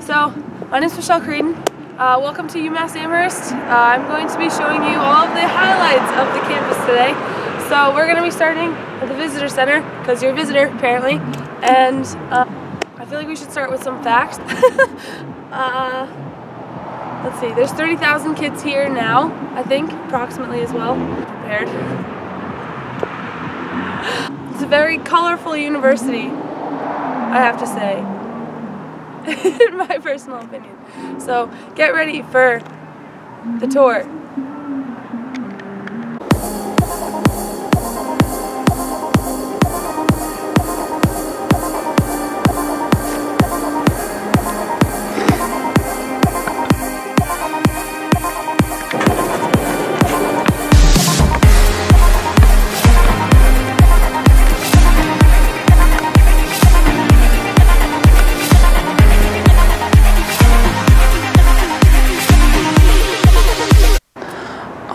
So, my name is Michelle Creedon. Uh, welcome to UMass Amherst. Uh, I'm going to be showing you all of the highlights of the campus today. So we're going to be starting at the Visitor Center, because you're a visitor apparently, and uh, I feel like we should start with some facts. Uh, let's see, there's 30,000 kids here now, I think, approximately as well, prepared. It's a very colorful university, I have to say, in my personal opinion. So get ready for the tour.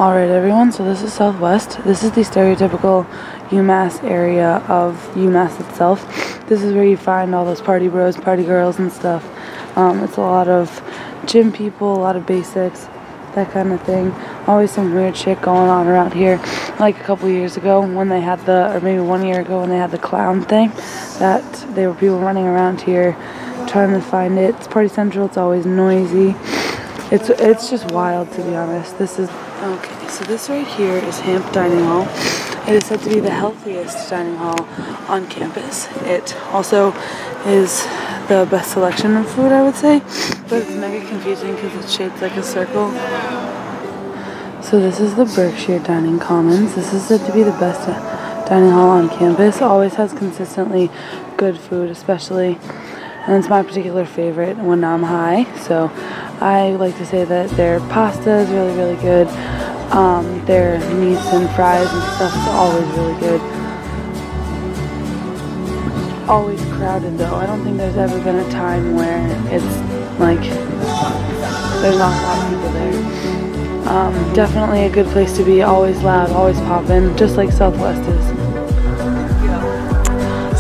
Alright everyone, so this is Southwest. This is the stereotypical UMass area of UMass itself. This is where you find all those party bros, party girls and stuff. Um, it's a lot of gym people, a lot of basics, that kind of thing. Always some weird shit going on around here. Like a couple years ago when they had the, or maybe one year ago when they had the clown thing, that there were people running around here trying to find it. It's party central, it's always noisy. It's it's just wild to be honest. This is okay. So this right here is Hamp Dining Hall. It is said to be the healthiest dining hall on campus. It also is the best selection of food, I would say, but it's mega confusing because it's shaped like a circle. So this is the Berkshire Dining Commons. This is said to be the best uh, dining hall on campus. Always has consistently good food, especially, and it's my particular favorite when I'm high. So I like to say that their pasta is really, really good. Um, their meats and fries and stuff is always really good. Always crowded though. I don't think there's ever been a time where it's like there's not a lot of people there. Um, definitely a good place to be. Always loud, always poppin', just like Southwest is.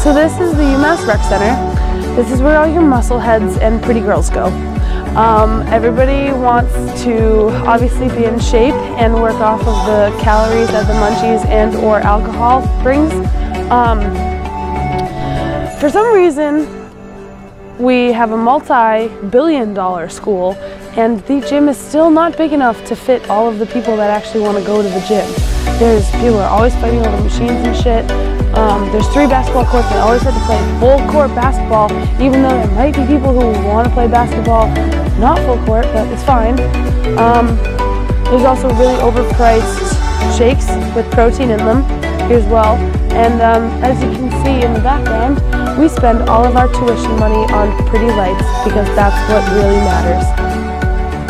So this is the UMass Rec Center. This is where all your muscle heads and pretty girls go. Um, everybody wants to obviously be in shape and work off of the calories that the munchies and or alcohol brings. Um, for some reason, we have a multi-billion dollar school and the gym is still not big enough to fit all of the people that actually want to go to the gym. There's people are always fighting over machines and shit. Um, there's three basketball courts. They always have to play full court basketball, even though there might be people who want to play basketball not full court, but it's fine. Um, there's also really overpriced shakes with protein in them as well. And um, as you can see in the background, we spend all of our tuition money on pretty lights because that's what really matters.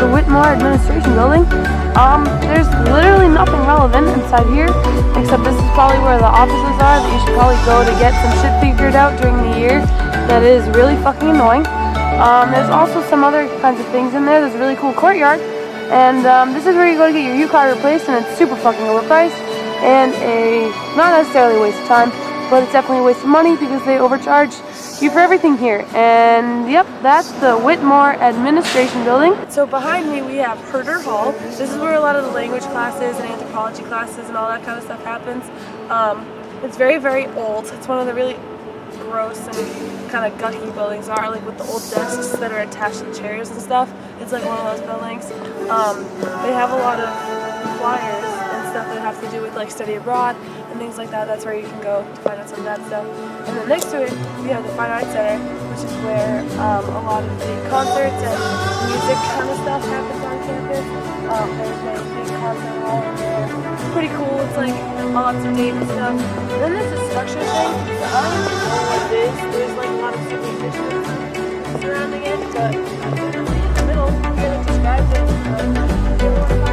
The Whitmore Administration Building, um, there's literally nothing relevant inside here, except this is probably where the offices are that you should probably go to get some shit figured out during the year that is really fucking annoying. Um, there's also some other kinds of things in there. There's a really cool courtyard, and um, this is where you go to get your UCard replaced, and it's super fucking overpriced, and a, not necessarily a waste of time, but it's definitely a waste of money because they overcharge you for everything here. And yep, that's the Whitmore Administration Building. So behind me we have Herter Hall. This is where a lot of the language classes and anthropology classes and all that kind of stuff happens. Um, it's very, very old. It's one of the really gross and kind of gunky buildings are, like with the old desks that are attached to chairs and stuff. It's like one of those buildings. Um, they have a lot of flyers and stuff that have to do with like study abroad and things like that. That's where you can go to find out some of that stuff. And then next to it, we have the Fine Arts Center, which is where um, a lot of the concerts and music kind of stuff happens on campus. Um, there's a big concert hall pretty cool. It's like all up to date and stuff. And then there's a structure thing. I don't even know what it is. There's like a lot of superstitions surrounding it, but I'm literally in the middle. I'm gonna describe it. But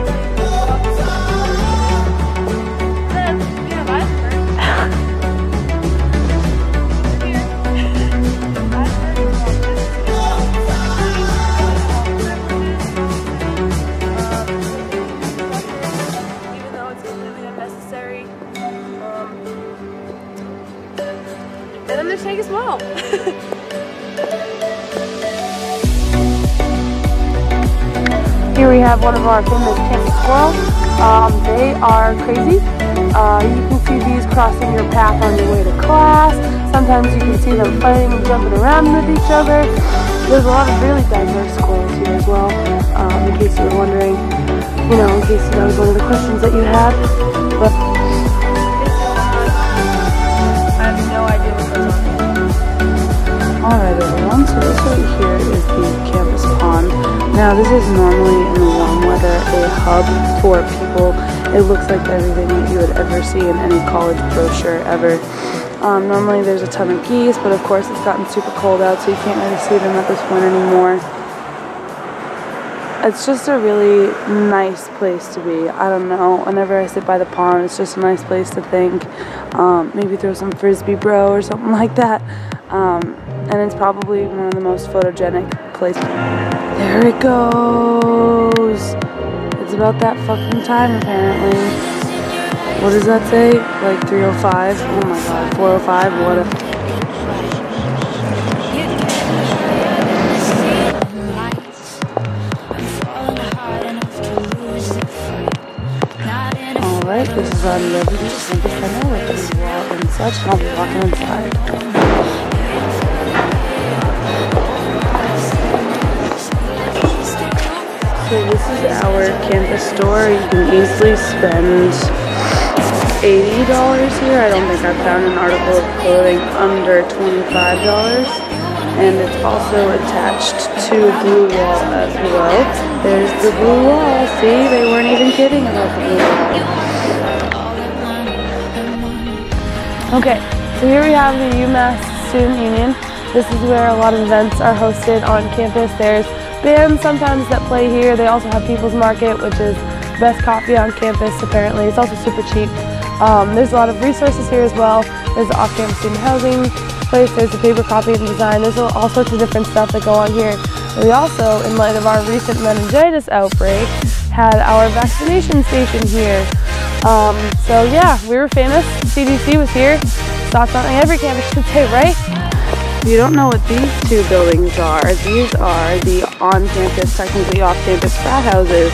one of our famous campus squirrels. Um, they are crazy. Uh, you can see these crossing your path on your way to class. Sometimes you can see them fighting and jumping around with each other. There's a lot of really diverse squirrels here as well, um, in case you were wondering, you know, in case that was one of the questions that you had. But I have no idea. Alright everyone, so this right here is the campus pond. Now this is normally in the warm weather a hub for people. It looks like everything that you would ever see in any college brochure ever. Um, normally there's a ton of geese, but of course it's gotten super cold out, so you can't really see them at this point anymore. It's just a really nice place to be. I don't know. Whenever I sit by the pond, it's just a nice place to think. Um, maybe throw some frisbee bro or something like that. Um, and it's probably one of the most photogenic places. There it goes. It's about that fucking time apparently. What does that say? Like 305? Oh my god, 405? What a. this is our lovely campus center with the wall such, I'll walking inside. So this is our campus store. You can easily spend $80 here. I don't think I've found an article of clothing under $25. And it's also attached to a blue wall as well. There's the blue wall. See, they weren't even kidding about the blue wall. Okay, so here we have the UMass Student Union. This is where a lot of events are hosted on campus. There's bands sometimes that play here. They also have People's Market, which is best coffee on campus apparently. It's also super cheap. Um, there's a lot of resources here as well. There's the off-campus student housing place. There's the paper copy and design. There's all sorts of different stuff that go on here. we also, in light of our recent meningitis outbreak, had our vaccination station here. Um, so yeah, we were famous. CDC was here. Thoughts on every campus should say, right? You don't know what these two buildings are, these are the on-campus, technically off-campus frat houses.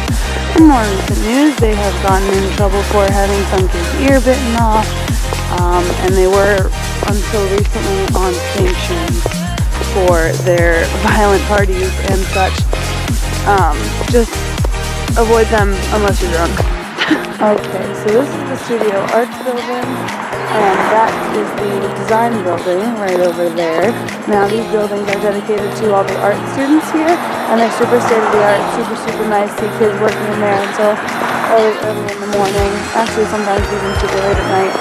In more recent news, they have gotten in trouble for having some kids' ear bitten off, um, and they were, until recently, on sanctions for their violent parties and such. Um, just avoid them unless you're drunk. Okay, so this is the Studio Arts building and that is the design building right over there. Now these buildings are dedicated to all the art students here, and they're super state-of-the-art, super, super nice. See kids working in there until early, early in the morning. Actually, sometimes even super late at night.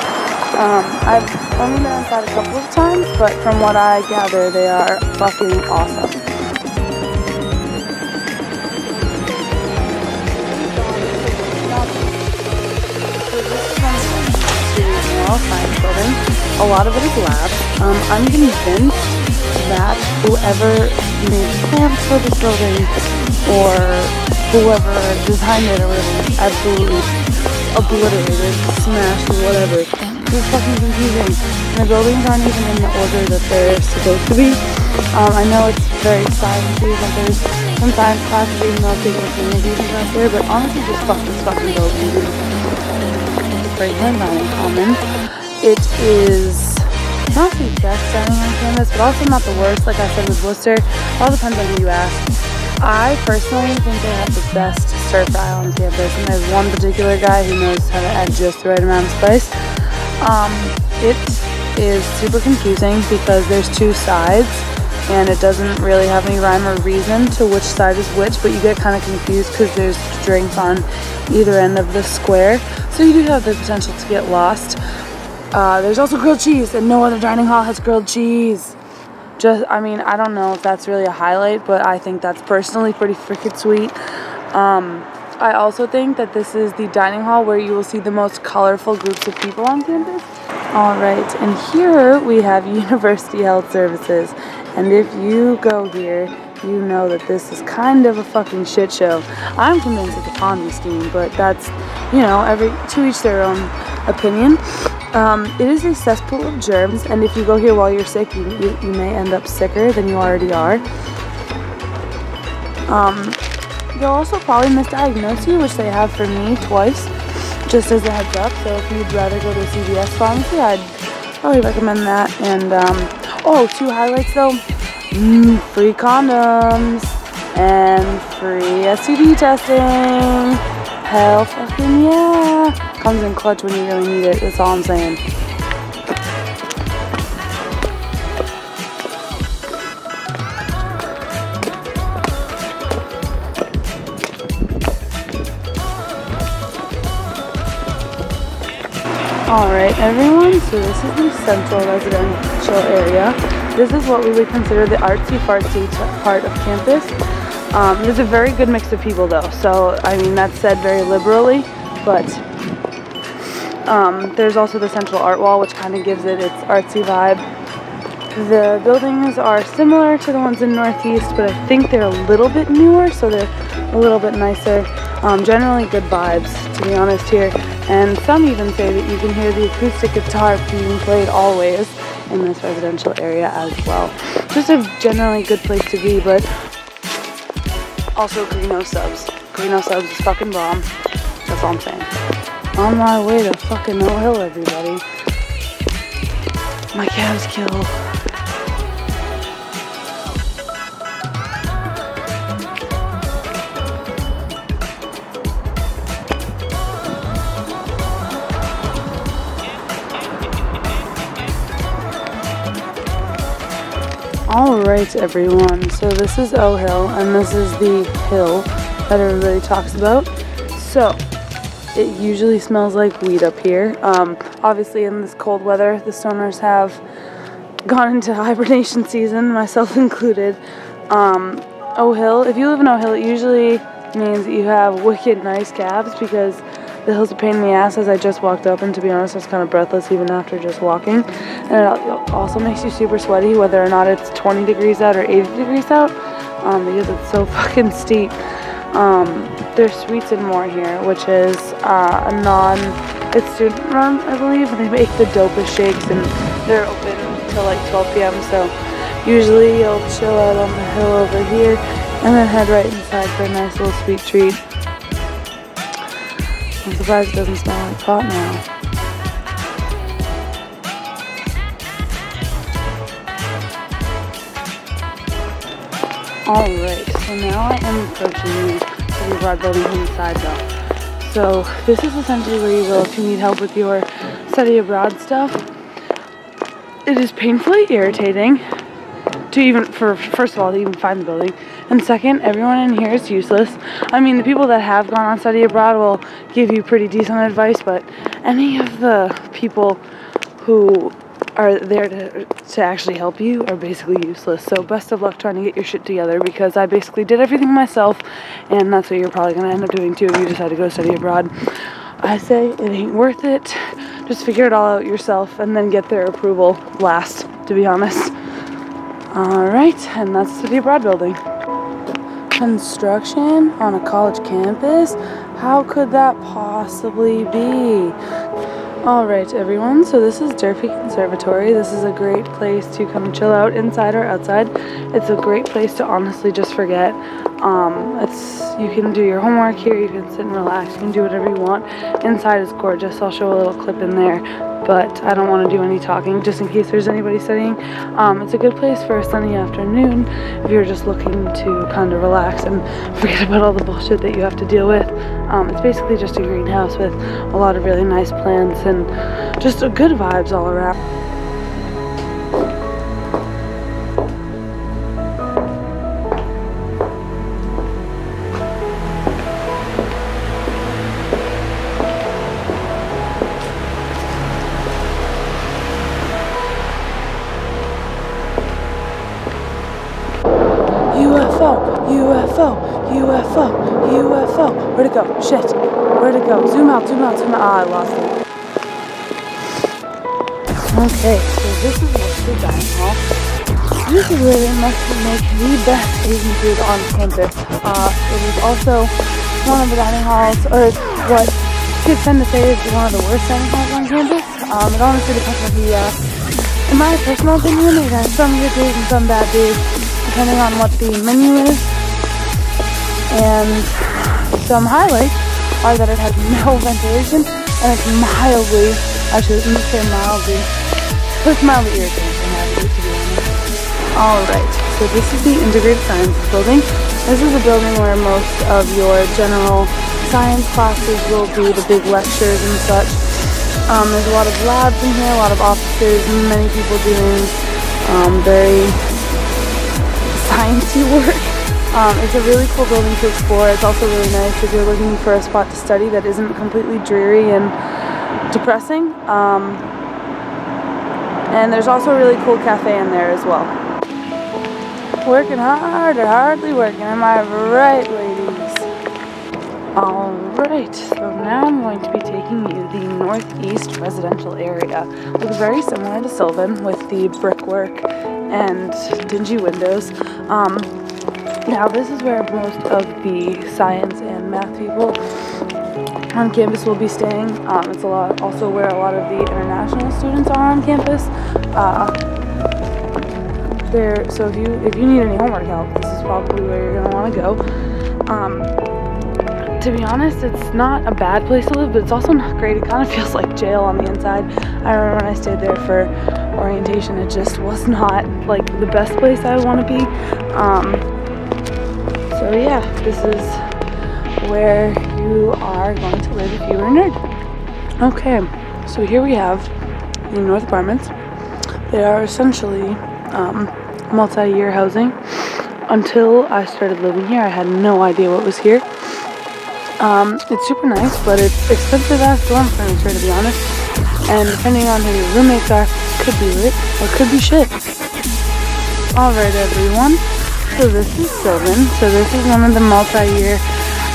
Um, I've only been inside a couple of times, but from what I gather, they are fucking awesome. Science building. A lot of it is lab. Um, I'm convinced that whoever made plans for this building or whoever designed it or whatever absolutely obliterated, smashed, whatever. It's fucking confusing. And the buildings aren't even in the order that they're supposed to be. Um, I know it's very sciencey, but there's some science classes even though I'm taking a here, but honestly just fuck this fucking building. Franklin Mountain Common. It is not the best selling on campus, but also not the worst, like I said with Worcester. All depends on who you ask. I personally think they have the best stir fry on campus, and there's one particular guy who knows how to add just the right amount of spice. Um, it is super confusing because there's two sides and it doesn't really have any rhyme or reason to which side is which, but you get kind of confused because there's drinks on either end of the square, so you do have the potential to get lost. Uh, there's also grilled cheese, and no other dining hall has grilled cheese. Just, I mean, I don't know if that's really a highlight, but I think that's personally pretty freaking sweet. Um, I also think that this is the dining hall where you will see the most colorful groups of people on campus. Alright, and here we have University Health Services. And if you go here, you know that this is kind of a fucking shit show. I'm convinced it's a Ponzi scheme, but that's, you know, every to each their own opinion. Um, it is a cesspool of germs, and if you go here while you're sick, you, you, you may end up sicker than you already are. Um, they'll also probably misdiagnose you, which they have for me twice, just as a heads up. So if you'd rather go to a CVS pharmacy, I'd probably recommend that. And um, oh, two highlights though: mm, free condoms and free STD testing. Hell fucking yeah! Comes in clutch when you really need it. That's all I'm saying. Alright everyone, so this is the central residential area. This is what we would consider the artsy fartsy part of campus. Um, there's a very good mix of people though, so I mean that's said very liberally, but um, there's also the central art wall which kind of gives it its artsy vibe. The buildings are similar to the ones in Northeast, but I think they're a little bit newer, so they're a little bit nicer. Um, generally good vibes, to be honest here. And some even say that you can hear the acoustic guitar being played always in this residential area as well. Just a generally good place to be, but also Greeno subs. Greeno subs is fucking bomb. That's all I'm saying. On my way to fucking No Hill, everybody. My calves kill. Alright everyone, so this is O Hill and this is the hill that everybody talks about. So, it usually smells like weed up here. Um, obviously in this cold weather, the stoners have gone into hibernation season, myself included. Um, O Hill, if you live in O Hill, it usually means that you have wicked nice calves because the hill's a pain in the ass as I just walked up and to be honest I was kind of breathless even after just walking and it also makes you super sweaty whether or not it's 20 degrees out or 80 degrees out um, because it's so fucking steep um, there's Sweets and More here which is uh, a non it's student run I believe and they make the dopest shakes and they're open till like 12 p.m. so usually you'll chill out on the hill over here and then head right inside for a nice little sweet treat I'm surprised it doesn't smell like pot now. Alright, so now I am approaching the Broad building inside though. So this is essentially where you go if you need help with your study abroad stuff. It is painfully irritating to even, for first of all, to even find the building. And second, everyone in here is useless. I mean, the people that have gone on study abroad will give you pretty decent advice, but any of the people who are there to, to actually help you are basically useless. So best of luck trying to get your shit together because I basically did everything myself and that's what you're probably going to end up doing too if you decide to go study abroad. I say it ain't worth it. Just figure it all out yourself and then get their approval last, to be honest. Alright, and that's the Study Abroad building construction on a college campus? How could that possibly be? Alright everyone, so this is Durfee Conservatory. This is a great place to come chill out inside or outside. It's a great place to honestly just forget. Um, it's You can do your homework here, you can sit and relax, you can do whatever you want. Inside is gorgeous, I'll show a little clip in there but I don't want to do any talking just in case there's anybody studying. Um, it's a good place for a sunny afternoon if you're just looking to kind of relax and forget about all the bullshit that you have to deal with. Um, it's basically just a greenhouse with a lot of really nice plants and just good vibes all around. UFO, UFO, UFO. UFO. Where'd it go? Shit. Where'd it go? Zoom out, zoom out, zoom out. Ah, I lost it. Okay, so this is the dining hall. This is where they must make the best Asian food on campus. Uh, it is also one of the dining halls, or what kids tend to say is one of the worst dining halls on campus. Um, it honestly depends on you ask. In my personal opinion, it has some good days and some bad days, depending on what the menu is. And some highlights are that it has no ventilation and it's mildly, actually let me say mildly, it's mildly irritating to be honest. Alright, so this is the Integrated Science Building. This is a building where most of your general science classes will be, the big lectures and such. Um, there's a lot of labs in here, a lot of offices, many people doing um, very sciencey work. Um, it's a really cool building to explore. It's also really nice if you're looking for a spot to study that isn't completely dreary and depressing. Um, and there's also a really cool cafe in there as well. Working hard or hardly working, am I right, ladies? Alright, so now I'm going to be taking you the northeast residential area. Looks very similar to Sylvan with the brickwork and dingy windows. Um, now this is where most of the science and math people on campus will be staying. Um, it's a lot, also where a lot of the international students are on campus. Uh, there, so if you if you need any homework help, this is probably where you're gonna want to go. Um, to be honest, it's not a bad place to live, but it's also not great. It kind of feels like jail on the inside. I remember when I stayed there for orientation, it just was not like the best place I want to be. Um, so yeah, this is where you are going to live if you are a nerd. Okay, so here we have the North Apartments. They are essentially um, multi-year housing. Until I started living here, I had no idea what was here. Um, it's super nice, but it's expensive ass dorm furniture to be honest. And depending on who your roommates are, could be lit or could be shit. Alright everyone, so this is Sylvan. So this is one of the multi-year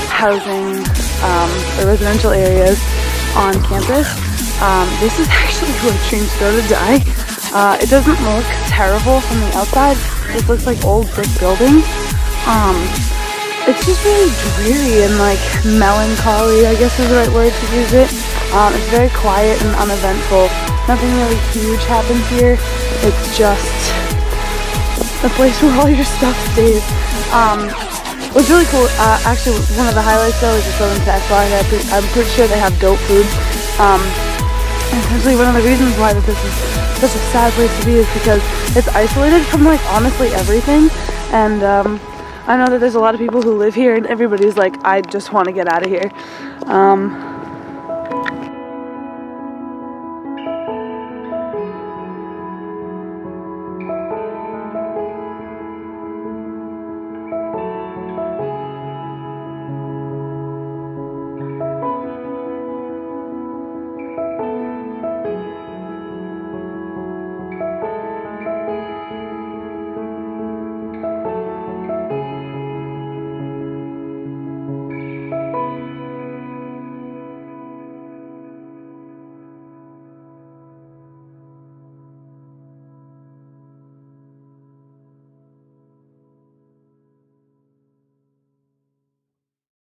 housing um, or residential areas on campus. Um, this is actually where dreams go to die. Uh, it doesn't look terrible from the outside. It looks like old brick buildings. Um, it's just really dreary and like melancholy, I guess is the right word to use it. Um, it's very quiet and uneventful. Nothing really huge happens here. It's just a place where all your stuff stays. Um, what's really cool, uh, actually one of the highlights though is the Southern Tax Bar. I'm pretty sure they have goat food. Um, essentially one of the reasons why this is such a sad place to be is because it's isolated from like honestly everything and um, I know that there's a lot of people who live here and everybody's like, I just want to get out of here. Um,